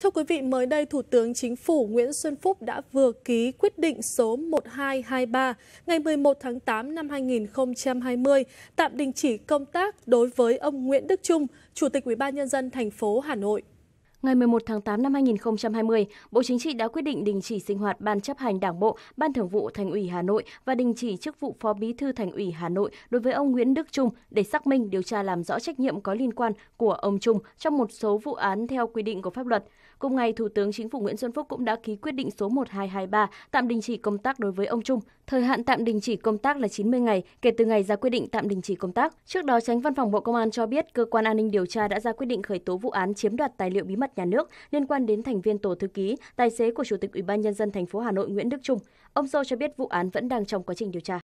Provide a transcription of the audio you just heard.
Thưa quý vị, mới đây Thủ tướng Chính phủ Nguyễn Xuân Phúc đã vừa ký quyết định số 1223 ngày 11 tháng 8 năm 2020 tạm đình chỉ công tác đối với ông Nguyễn Đức Trung, Chủ tịch Ủy ban nhân dân thành phố Hà Nội. Ngày 11 tháng 8 năm 2020, Bộ Chính trị đã quyết định đình chỉ sinh hoạt Ban chấp hành Đảng bộ, Ban Thường vụ Thành ủy Hà Nội và đình chỉ chức vụ Phó Bí thư Thành ủy Hà Nội đối với ông Nguyễn Đức Trung để xác minh điều tra làm rõ trách nhiệm có liên quan của ông Trung trong một số vụ án theo quy định của pháp luật. Cùng ngày, Thủ tướng Chính phủ Nguyễn Xuân Phúc cũng đã ký quyết định số 1223 tạm đình chỉ công tác đối với ông Trung. Thời hạn tạm đình chỉ công tác là 90 ngày kể từ ngày ra quyết định tạm đình chỉ công tác. Trước đó, Tránh Văn phòng Bộ Công an cho biết cơ quan an ninh điều tra đã ra quyết định khởi tố vụ án chiếm đoạt tài liệu bí mật nhà nước liên quan đến thành viên tổ thư ký, tài xế của Chủ tịch Ủy ban nhân dân thành phố Hà Nội Nguyễn Đức Trung. Ông Sô cho biết vụ án vẫn đang trong quá trình điều tra.